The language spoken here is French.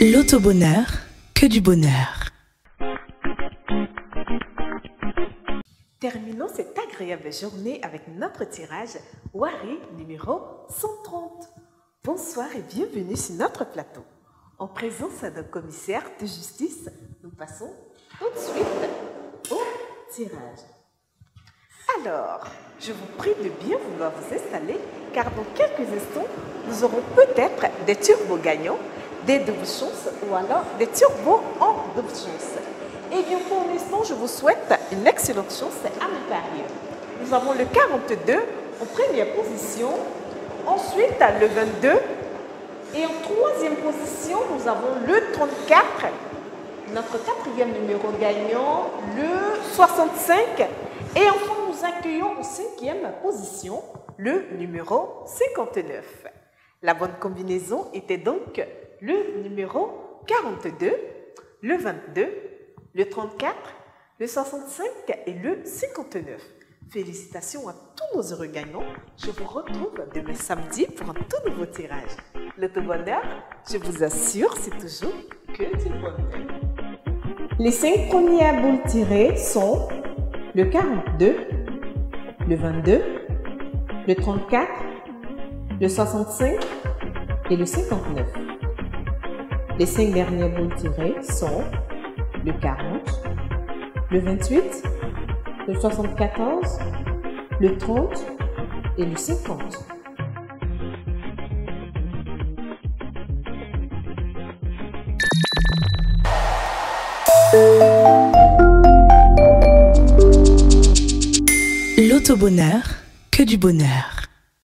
L'autobonheur, que du bonheur. Terminons cette agréable journée avec notre tirage Wari numéro 130. Bonsoir et bienvenue sur notre plateau. En présence d'un commissaire de justice, nous passons tout de suite au tirage. Alors, je vous prie de bien vouloir vous installer car dans quelques instants, nous aurons peut-être des turbos gagnants, des double chances ou alors des turbos en double chance. Et bien pour l'instant, je vous souhaite une excellente chance à mes. Nous avons le 42 en première position, ensuite le 22 et en troisième position, nous avons le 34, notre quatrième numéro gagnant, le 65 et accueillons en cinquième position le numéro 59. La bonne combinaison était donc le numéro 42, le 22, le 34, le 65 et le 59. Félicitations à tous nos heureux gagnants. Je vous retrouve demain samedi pour un tout nouveau tirage. Le tout bonheur, je vous assure, c'est toujours que du bonheur. Les cinq premières boules tirées sont le 42, le 22, le 34, le 65 et le 59. Les cinq dernières boules tirées sont le 40, le 28, le 74, le 30 et le 50. L'autobonheur, que du bonheur.